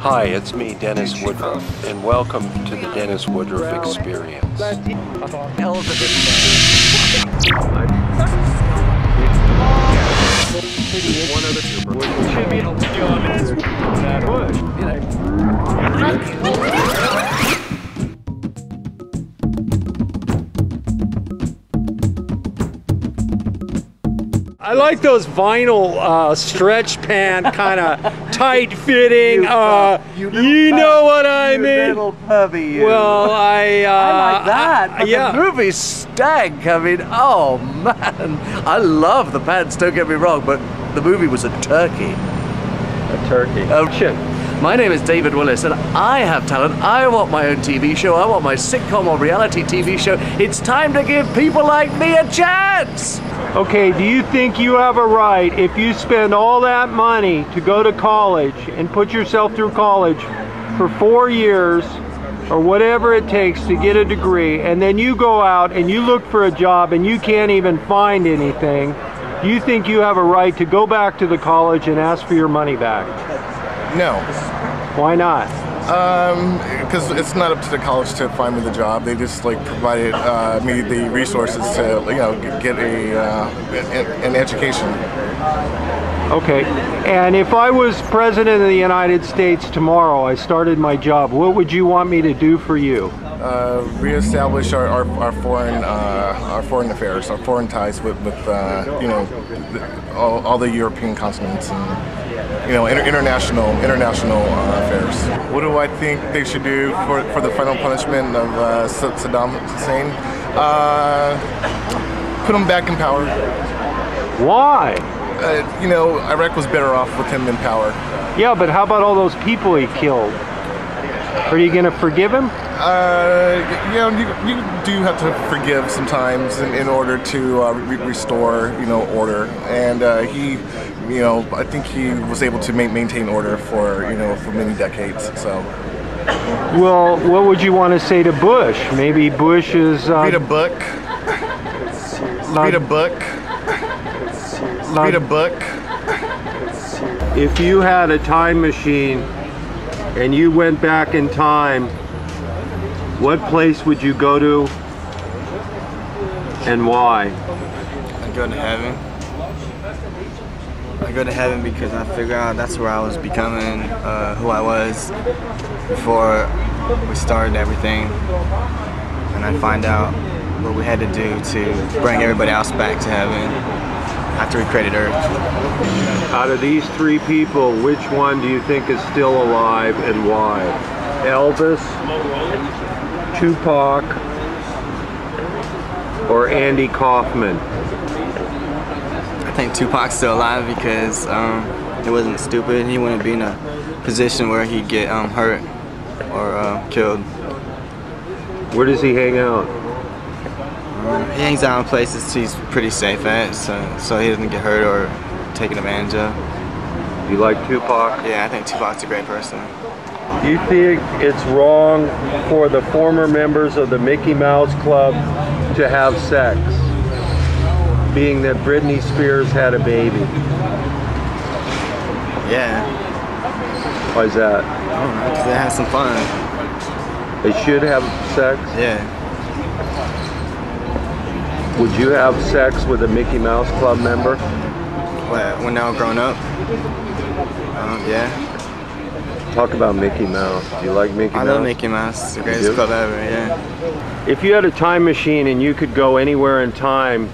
Hi, it's me, Dennis Woodruff, and welcome to the Dennis Woodruff Experience. I like those vinyl uh, stretch pant kind of tight fitting. Uh, you, know what I mean? Little puppy, you. Well, I. Uh, I like that. I- But yeah. the movie stank. I mean, oh man, I love the pants. Don't get me wrong, but the movie was a turkey. A turkey. Oh shit. My name is David Willis, and I have talent. I want my own TV show. I want my sitcom or reality TV show. It's time to give people like me a chance. Okay, do you think you have a right if you spend all that money to go to college and put yourself through college for four years or whatever it takes to get a degree, and then you go out and you look for a job and you can't even find anything? Do you think you have a right to go back to the college and ask for your money back? No, Why not? Because it's not up to the college to find me the job. They just like provided uh, me the resources to you know get a uh, an education. Okay, and if I was president of the United States tomorrow, I started my job, what would you want me to do for you? Uh, reestablish our, our, our foreign uh, our foreign affairs, our foreign ties with, with uh, you know the, all, all the European continents and you know inter- international international uh, affairs. What do I think they should do for, for the final punishment of uh, Saddam Hussein? Uh, put him back in power. Why? Uh, you know, Iraq was better off with him in power. Yeah, but how about all those people he killed? Are you gonna forgive him? Uh, you know, you, you do have to forgive sometimes in, in order to uh, re- restore, you know, order. And uh, he, you know, I think he was able to ma- maintain order for, you know, for many decades. So Well, what would you want to say to Bush? Maybe Bush is. Uh, read a book. Read a book. Read a book. If you had a time machine and you went back in time, what place would you go to and why? I go to heaven. I go to heaven because I figure out that's where I was becoming uh, who I was before we started everything. And I find out what we had to do to bring everybody else back to heaven after we created Earth. Out of these three people, which one do you think is still alive and why? Elvis, Tupac, or Andy Kaufman? I think Tupac's still alive because um, he wasn't stupid. He wouldn't be in a position where he'd get um, hurt or uh, killed. Where does he hang out? He hangs out in places he's pretty safe at, so, so he doesn't get hurt or taken advantage of. You like Tupac? Yeah, I think Tupac's a great person. Do you think it's wrong for the former members of the Mickey Mouse Club to have sex? Being that Britney Spears had a baby. Yeah, Why is that? I don't know, 'cause they had some fun. They should have sex? Yeah, Would you have sex with a Mickey Mouse Club member? What, when they were growing up. Um, yeah, Talk about Mickey Mouse. Do you like Mickey I Mouse? I love Mickey Mouse. It's the greatest do? club ever. Yeah. If you had a time machine and you could go anywhere in time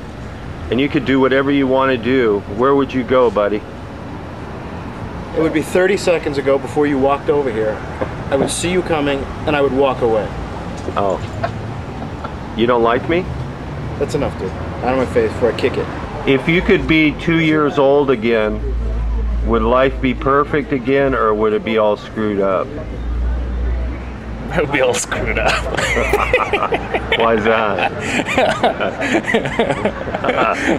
and you could do whatever you want to do, where would you go, buddy? It would be 30 seconds ago before you walked over here. I would see you coming and I would walk away. Oh. You don't like me? That's enough, dude. Out of my face before I kick it. If you could be two years old again, would life be perfect again or would it be all screwed up? I would be all screwed up. Why is that?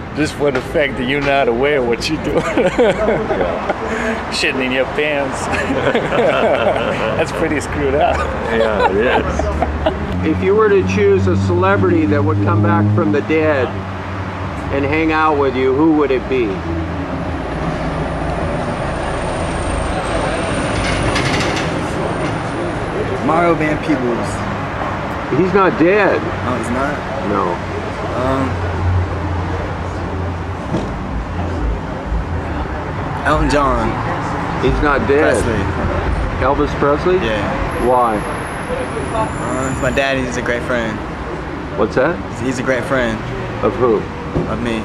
Just for the fact that you're not aware of what you're doing. Shitting in your pants. That's pretty screwed up. Yeah, it is. If you were to choose a celebrity that would come back from the dead and hang out with you, who would it be? Mario Van Peebles. He's not dead. Oh, he's not. No. Um. Elton John. He's not dead. Presley. Elvis Presley? Yeah. Why? Uh, my dad. He's a great friend. What's that? He's a great friend Of who? of me.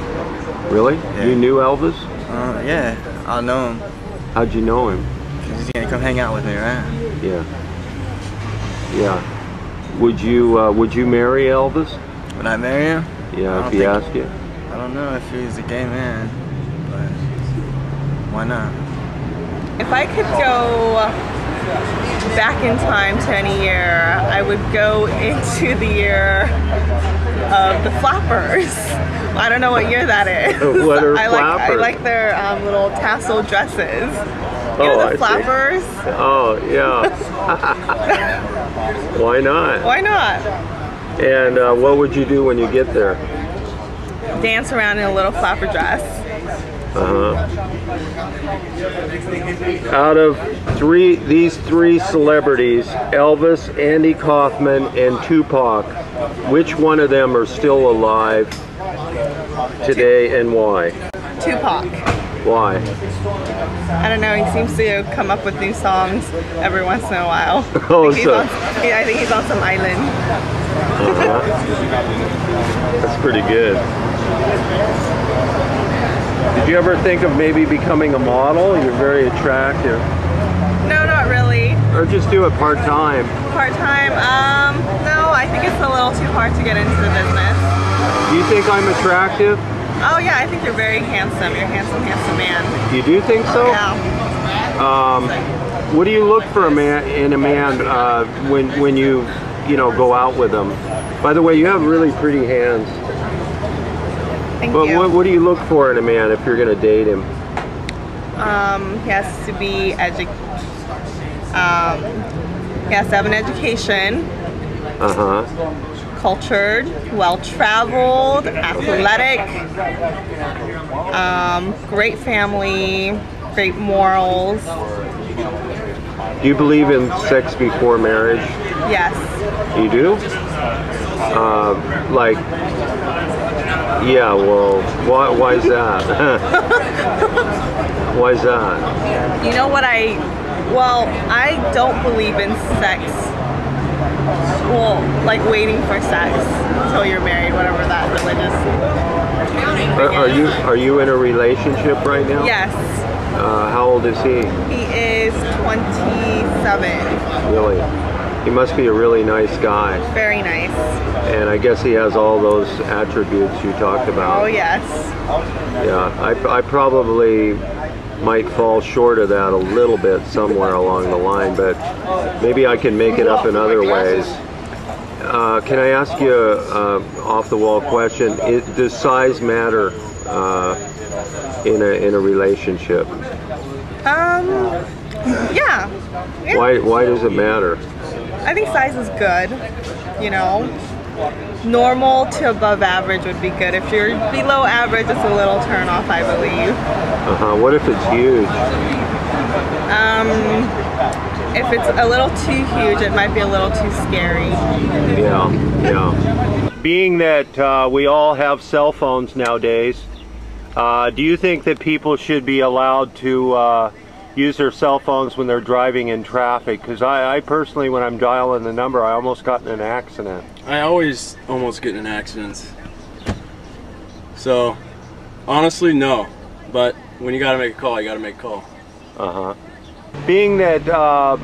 Really? Yeah. You knew Elvis? Uh, yeah, I'll know him. How'd you know him? 'cause he's gonna come hang out with me, right? Yeah. Yeah. Would you uh, would you marry Elvis? Would I marry him? Yeah, if he think- asked you. I don't know if he's a gay man, but why not? If I could go back in time to any year, I would go into the year of the flappers. I don't know what year that is. What are I like I like their um, little tassel dresses. You Oh, know I the see. flappers? Oh, yeah. Why not? Why not? And uh, what would you do when you get there? Dance around in a little flapper dress. Uh-huh. Out of three, these three celebrities, Elvis, Andy Kaufman, and Tupac, which one of them are still alive today and why? Tupac. Why? I don't know. He seems to come up with new songs every once in a while. Oh, I think he's so- on, yeah, I think he's on some island. Uh-huh. That's pretty good. Did you ever think of maybe becoming a model? You're very attractive. No, not really. Or just do it part-time. Part time? Um, no, I think it's a little too hard to get into the business. Do you think I'm attractive? Oh yeah, I think you're very handsome. You're a handsome, handsome man. You do think so? Yeah. Um, what do you look for a man in a man uh, when when you you know go out with them? By the way, you have really pretty hands. Thank But you. what, what do you look for in a man if you're going to date him? Um, he has to be edu- um, he has to have an education, Uh huh. Cultured, well traveled, athletic, um, great family, great morals. Do you believe in sex before marriage? Yes. You do? Uh, like, yeah. Well, why? Why is that? why is that? You know what I, well, I don't believe in sex. Well, like waiting for sex until you're married, whatever that religious. Are, are you are you in a relationship right now? Yes, Uh, how old is he? he is 27. Really? He must be a really nice guy. Very nice. And I guess he has all those attributes you talked about. Oh yes. Yeah, I, I probably might fall short of that a little bit somewhere along the line, but maybe I can make it up in other ways. Uh, can I ask you a, a off-the-wall question? It, does size matter uh, in a in a relationship? Um, yeah. Yeah. Why why does it matter? I think size is good. You know, normal to above average would be good. If you're below average, it's a little turn off, I believe. Uh-huh. What if it's huge? Um, if it's a little too huge, it might be a little too scary. Yeah, yeah. Being that uh, we all have cell phones nowadays, uh, do you think that people should be allowed to uh, use their cell phones when they're driving in traffic? Because I, I personally, when I'm dialing the number, I almost got in an accident. I always almost get in accidents. So, honestly, no. But when you gotta make a call, you gotta make a call. Uh-huh. Being that uh,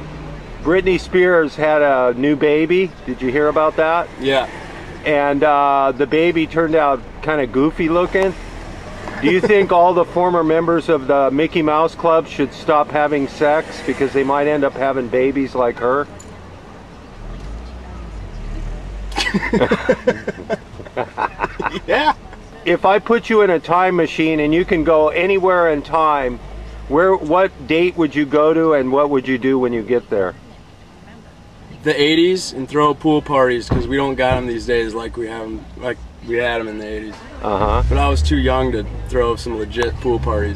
Britney Spears had a new baby, did you hear about that? Yeah. and uh, the baby turned out kind of goofy looking. Do you think all the former members of the Mickey Mouse Club should stop having sex because they might end up having babies like her? Yeah. If I put you in a time machine and you can go anywhere in time, where what date would you go to and what would you do when you get there? The 80s and throw pool parties because we don't got them these days like we have 'em- like we had them in the 80s. Uh-huh. But I was too young to throw some legit pool parties.